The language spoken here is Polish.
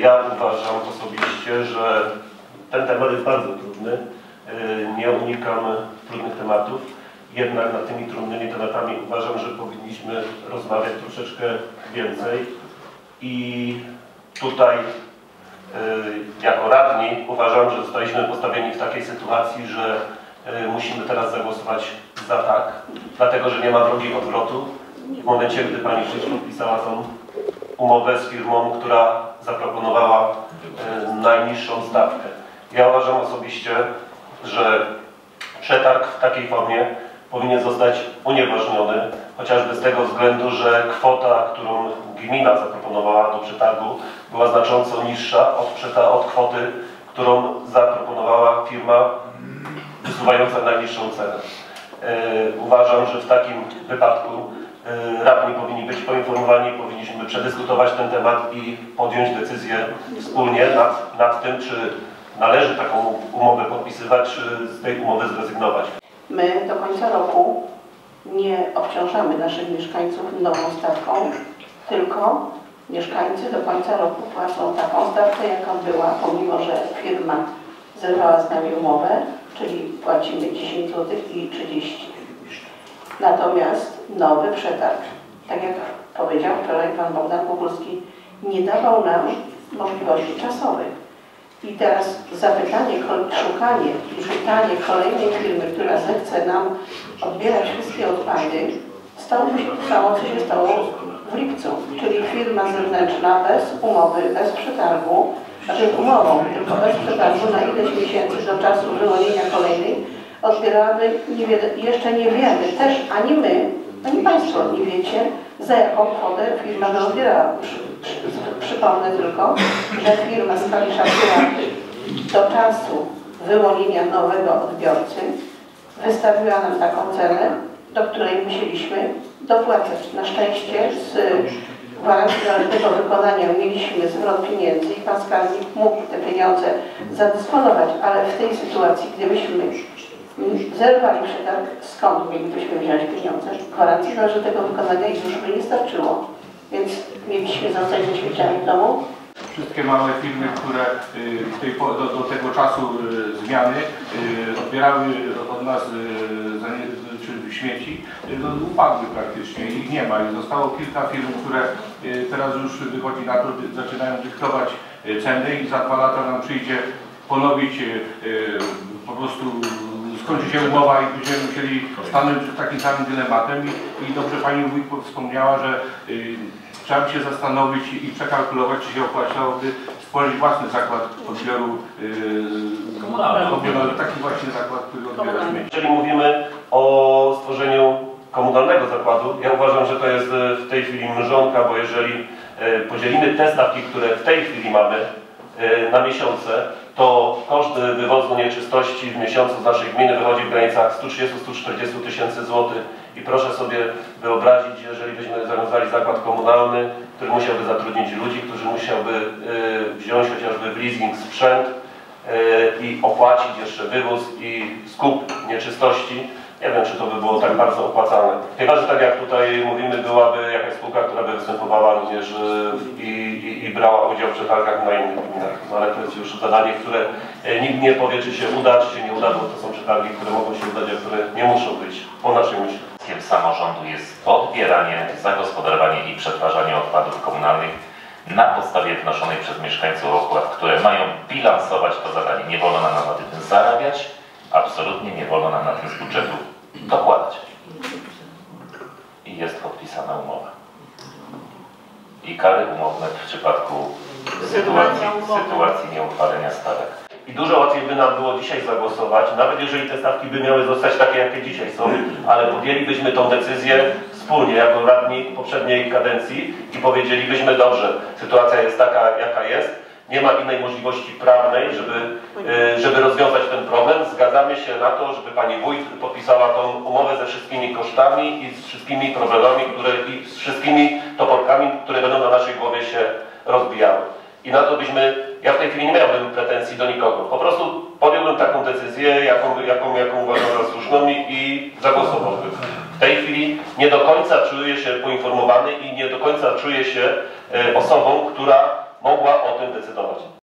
Ja uważam osobiście, że ten temat jest bardzo trudny. Yy, Nie unikam trudnych tematów. Jednak nad tymi trudnymi tematami uważam, że powinniśmy rozmawiać troszeczkę więcej. I tutaj yy, jako radni uważam, że zostaliśmy postawieni w takiej sytuacji, że musimy teraz zagłosować za tak, dlatego że nie ma drogi odwrotu. W momencie, gdy pani Krzysztof podpisała tą umowę z firmą, która zaproponowała e, najniższą stawkę. Ja uważam osobiście, że przetarg w takiej formie powinien zostać unieważniony, chociażby z tego względu, że kwota, którą gmina zaproponowała do przetargu, była znacząco niższa od, od kwoty, którą zaproponowała firma wysuwająca najniższą cenę. E, Uważam, że w takim wypadku e, radni powinni być poinformowani, powinniśmy przedyskutować ten temat i podjąć decyzję wspólnie nad, nad tym, czy należy taką umowę podpisywać, czy z tej umowy zrezygnować. My do końca roku nie obciążamy naszych mieszkańców nową stawką, tylko mieszkańcy do końca roku płacą taką stawkę, jaka była, pomimo że firma zerwała z nami umowę, czyli płacimy 10 zł i 30. Natomiast nowy przetarg, tak jak powiedział wczoraj pan Bogdan Kukulski, nie dawał nam możliwości czasowych. I teraz zapytanie, szukanie i kolejnej firmy, która zechce nam odbierać wszystkie odpady, stało się samo, co się stało w lipcu. Czyli firma zewnętrzna bez umowy, bez przetargu, znaczy umową, tylko bez przetargu na ileś miesięcy do czasu wyłonienia kolejnej, odbierałaby, nie jeszcze nie wiemy, też ani my, ani Państwo nie wiecie, za jaką kwotę firma przy, przypomnę tylko, że firma z Kalisza Pilaty do czasu wyłonienia nowego odbiorcy wystawiła nam taką cenę, do której musieliśmy dopłacać. Na szczęście z gwarancji należnego wykonania mieliśmy zwrot pieniędzy i pan skarbnik mógł te pieniądze zadysponować, ale w tej sytuacji, gdybyśmy zerwali przetarg, skąd mielibyśmy wziąć pieniądze? Gwarancji należytego wykonania już by nie starczyło. Więc mieliśmy zostać ze śmieciami w domu, Wszystkie małe firmy, które y, tej, do, do tego czasu y, zmiany y, odbierały od nas śmieci, no, upadły praktycznie. Ich nie ma i zostało kilka firm, które teraz już wychodzi na to, zaczynają dyktować ceny i za dwa lata nam przyjdzie ponowić po prostu skończy się umowa i będziemy musieli stanąć przed takim samym dylematem. I, i dobrze Pani Wójt wspomniała, że y, trzeba by się zastanowić i przekalkulować, czy się opłacałoby stworzyć własny zakład odbioru yy, komunalny, taki właśnie zakład, który odbiera śmieci. Jeżeli mówimy o stworzeniu komunalnego zakładu, ja uważam, że to jest e, w tej chwili mrzonka, bo jeżeli e, podzielimy te stawki, które w tej chwili mamy e, na miesiące, to koszt wywozu nieczystości w miesiącu z naszej gminy wychodzi w granicach 130-140 tysięcy złotych i proszę sobie wyobrazić, jeżeli byśmy zawiązali zakład komunalny, który musiałby zatrudnić ludzi, którzy musiałby e, wziąć chociażby w leasing sprzęt, e, i opłacić jeszcze wywóz i skup nieczystości. Nie wiem, czy to by było tak bardzo opłacalne. Chyba, że tak jak tutaj mówimy, byłaby jakaś spółka, która by występowała również e, i, i, i brała udział w przetargach na innych gminach. No, ale to jest już zadanie, które e, nikt nie powie, czy się uda, czy się nie uda, bo to są przetargi, które mogą się udać, a które nie muszą być, po naszej myśli. Samorządu jest odbieranie, zagospodarowanie i przetwarzanie odpadów komunalnych na podstawie wnoszonej przez mieszkańców opłat, które mają bilansować to zadanie. Nie wolno nam na tym zarabiać, absolutnie nie wolno nam na tym z budżetu dokładać. I jest podpisana umowa. I kary umowne w przypadku sytuacji, sytuacji nieuchwalenia stawek. I dużo łatwiej by nam było dzisiaj zagłosować, nawet jeżeli te stawki by miały zostać takie, jakie dzisiaj są, ale podjęlibyśmy tą decyzję wspólnie jako radni poprzedniej kadencji i powiedzielibyśmy dobrze, sytuacja jest taka, jaka jest, nie ma innej możliwości prawnej, żeby, e, żeby rozwiązać ten problem. Zgadzamy się na to, żeby pani wójt podpisała tą umowę ze wszystkimi kosztami i z wszystkimi problemami, które, i z wszystkimi toporkami, które będą na naszej głowie się rozbijały. I na to byśmy, ja w tej chwili nie miałbym pretensji do nikogo. Po prostu podjąłbym taką decyzję, jaką, jaką, jaką uważam za słuszną i, i zagłosowałbym. W tej chwili nie do końca czuję się poinformowany i nie do końca czuję się e, osobą, która mogła o tym decydować.